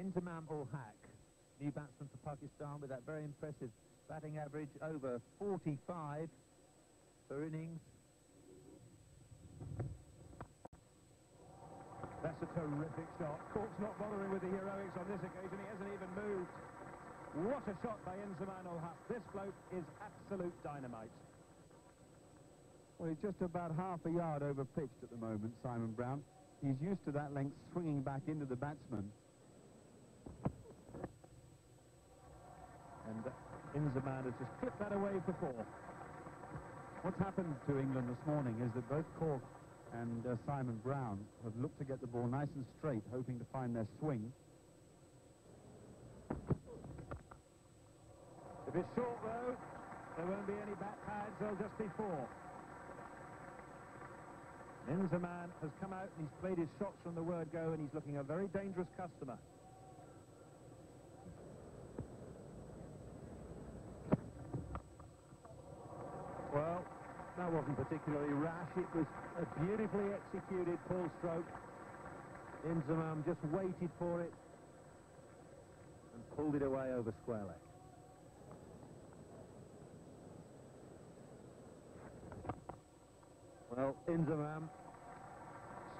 Inzamam ul Haq, new batsman for Pakistan with that very impressive batting average over 45 per innings. That's a terrific shot. Cork's not bothering with the heroics on this occasion. He hasn't even moved. What a shot by Inzamam ul Haq. This bloke is absolute dynamite. Well, he's just about half a yard over pitched at the moment, Simon Brown. He's used to that length swinging back into the batsman. And Inzamam has just clipped that away for four. What's happened to England this morning is that both Cork and uh, Simon Brown have looked to get the ball nice and straight, hoping to find their swing. If it's short, though, there won't be any back pads. There'll just be four. Inzamam has come out and he's played his shots from the word go and he's looking a very dangerous customer. Well, that wasn't particularly rash. It was a beautifully executed pull stroke. Inzamam just waited for it and pulled it away over square leg. Well, Inzamam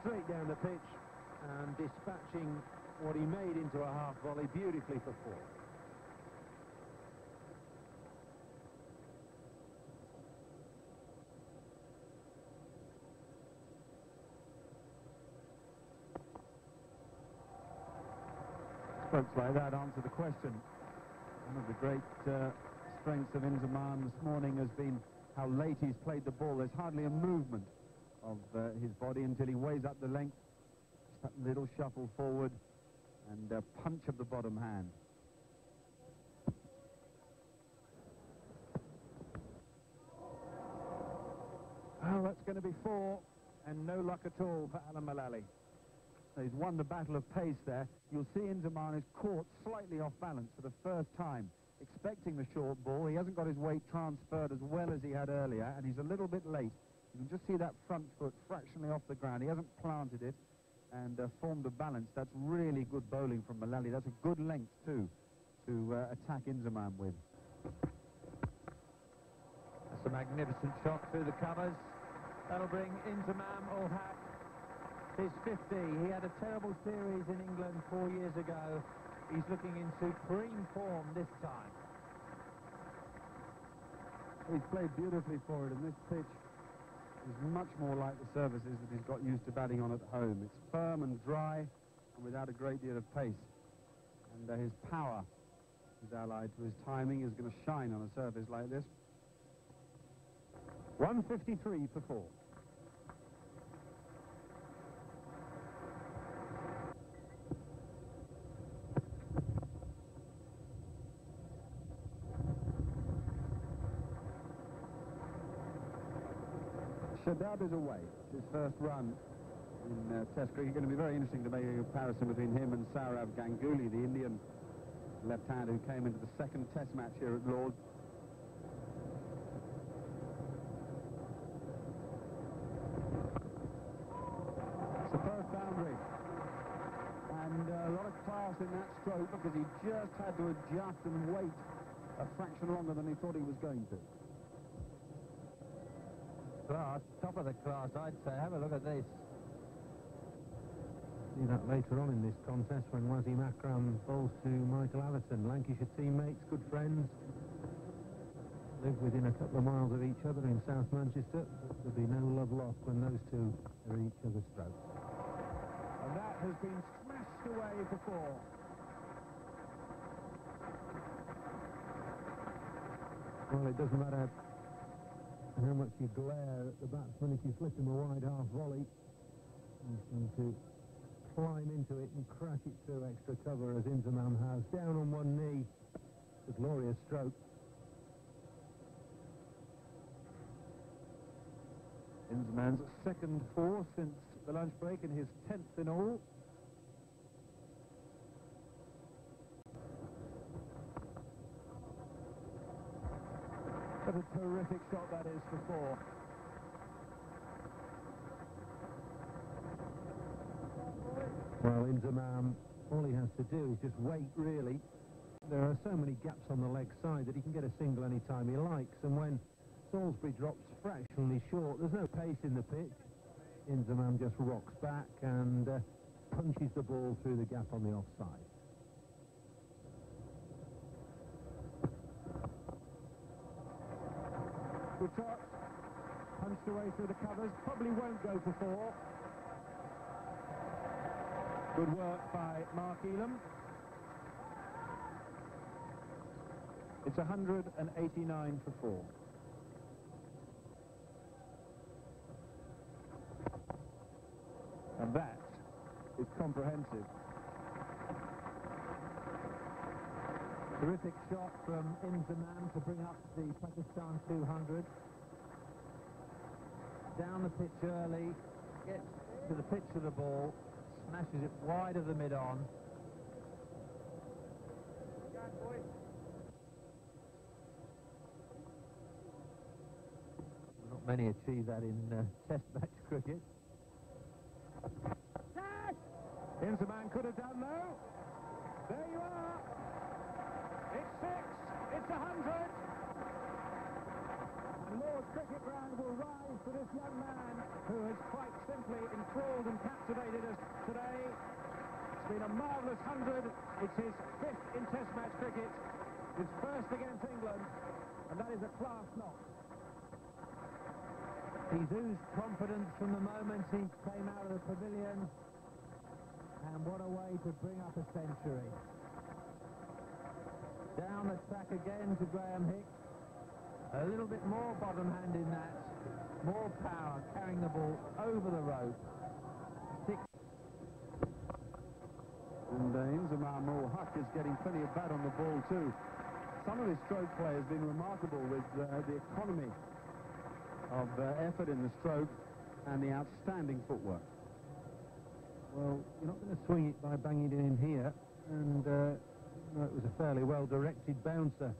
straight down the pitch and dispatching what he made into a half volley beautifully for four. Folks like that answer the question. One of the great uh, strengths of Inzamam this morning has been how late he's played the ball. There's hardly a movement of uh, his body until he weighs up the length. Just that little shuffle forward and a punch of the bottom hand. Oh, that's going to be four, and no luck at all for Alan Mullally. He's won the battle of pace there. You'll see Inzamam is caught slightly off balance for the first time, expecting the short ball. He hasn't got his weight transferred as well as he had earlier, and he's a little bit late. You can just see that front foot fractionally off the ground. He hasn't planted it and uh, formed a balance. That's really good bowling from Mullally. That's a good length, too, to uh, attack Inzamam with. That's a magnificent shot through the covers. That'll bring Inzamam ul Haq his 50. He had a terrible series in England four years ago. He's looking in supreme form this time. He's played beautifully for it, and this pitch is much more like the surfaces that he's got used to batting on at home. It's firm and dry and without a great deal of pace. And uh, his power is allied to his timing is going to shine on a surface like this. 153 for four. Shadab is away. It's his first run in uh, Test cricket. Going to be very interesting to make a comparison between him and Sourav Ganguly, the Indian left-hand who came into the second Test match here at Lord's. It's the first boundary. And uh, a lot of class in that stroke because he just had to adjust and wait a fraction longer than he thought he was going to class, top of the class, I'd say. Have a look at this. See that later on in this contest when Wasim Akram bowls to Michael Atherton. Lancashire teammates, good friends. Live within a couple of miles of each other in South Manchester. There'll be no love lost when those two are each other's throats. And that has been smashed away before. Well, it doesn't matter how much you glare at the batsman if you slip him a wide half volley. He's going to climb into it and crash it through extra cover as Inzamam has. Down on one knee. A glorious stroke. Inzamam's second four since the lunch break and his tenth in all. What a terrific shot that is for four. Well, Inzamam All he has to do is just wait, really. There are so many gaps on the leg side that he can get a single any time he likes. And when Salisbury drops fractionally short, there's no pace in the pitch. Inzamam just rocks back and uh, punches the ball through the gap on the offside. Shot. Punched away through the covers. Probably won't go for four. Good work by Mark Ealham. It's 189 for four. And that is comprehensive. Terrific shot from Inzamam to bring up the Pakistan 200. Down the pitch early, gets to the pitch of the ball, smashes it wide of the mid-on. Not many achieve that in uh, test match cricket. Inzamam could have done though. There you are. It's a hundred. And Lord's Cricket Ground will rise for this young man who has quite simply enthralled and captivated us today. It's been a marvellous hundred. It's his fifth in Test match cricket. His first against England. And that is a class knock. He's oozed confidence from the moment he came out of the pavilion. And what a way to bring up a century. Down the track again to Graham Hicks. A little bit more bottom hand in that. More power, carrying the ball over the rope. Six. And uh, Inzamam ul Haq is getting plenty of bat on the ball too. Some of his stroke play has been remarkable with uh, the economy of uh, effort in the stroke and the outstanding footwork. Well, you're not going to swing it by banging it in here. And uh, no, it was a fairly well-directed bouncer.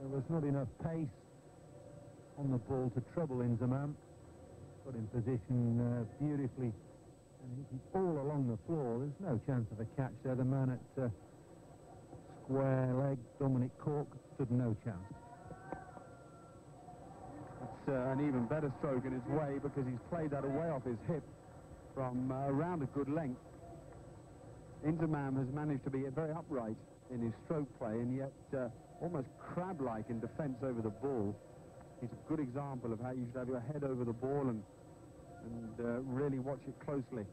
There was not enough pace on the ball to trouble Inzamam. Got in position uh, beautifully. And he's all along the floor. There's no chance of a catch there. The man at uh, square leg, Dominic Cork, stood no chance. It's uh, an even better stroke in his way because he's played that away off his hip from uh, around a good length. Inzamam has managed to be very upright in his stroke play and yet uh, almost crab-like in defence over the ball. He's a good example of how you should have your head over the ball and, and uh, really watch it closely.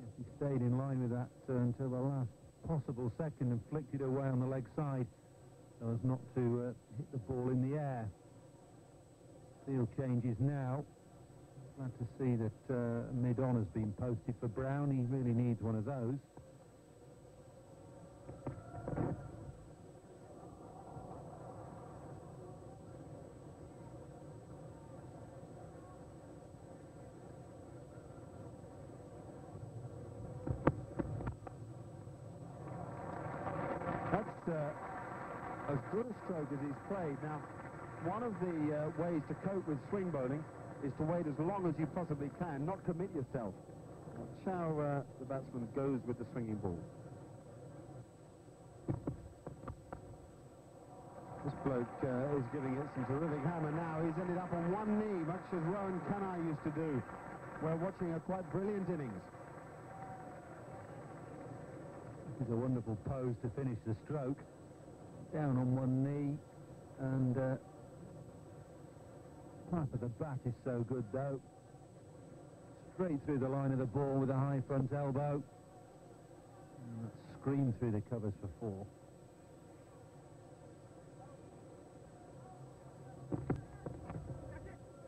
Yes, he stayed in line with that uh, until the last possible second and flicked it away on the leg side so as not to uh, hit the ball in the air. Field changes now. Glad to see that uh, mid-on has been posted for Brown. He really needs one of those. That's uh, as good a stroke as he's played. Now, one of the uh, ways to cope with swing bowling is to wait as long as you possibly can, not commit yourself. Watch how uh, the batsman goes with the swinging ball. This bloke uh, is giving it some terrific hammer now. He's ended up on one knee, much as Rohan Kanhai used to do. We're watching a quite brilliant innings. This is a wonderful pose to finish the stroke. Down on one knee and uh, Part of the bat is so good, though. Straight through the line of the ball with a high front elbow. And that screamed through the covers for four.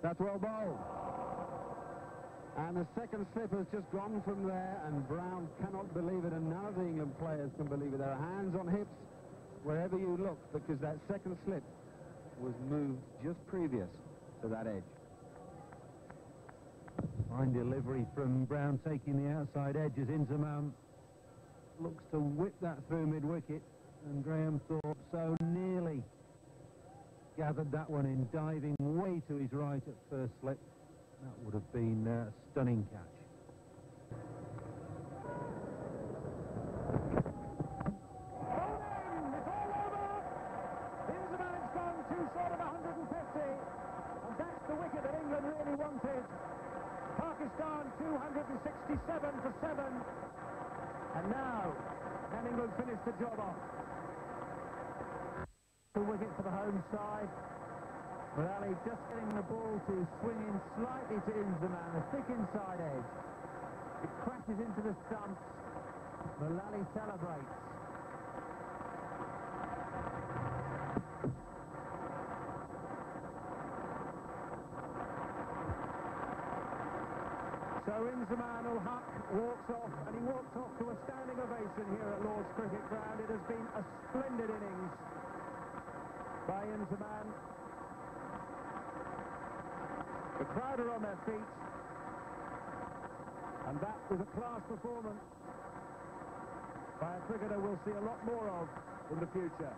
That's well bowled. And the second slip has just gone from there, and Brown cannot believe it, and none of the England players can believe it. There are hands on hips wherever you look, because that second slip was moved just previous to that edge. Fine delivery from Brown taking the outside edge as Inzamam looks to whip that through mid-wicket and Graham Thorpe so nearly gathered that one in, diving way to his right at first slip. That would have been a stunning catch. Seven for seven. And now, can England finish the job off? The wicket for the home side. Mullally just getting the ball to swing in slightly to Inzamam, a thick inside edge. It crashes into the stumps. Mullally celebrates. Inzamam ul Haq walks off, and he walks off to a standing ovation here at Lord's Cricket Ground. It has been a splendid innings by Inzamam. The crowd are on their feet, and that was a class performance by a cricketer we'll see a lot more of in the future.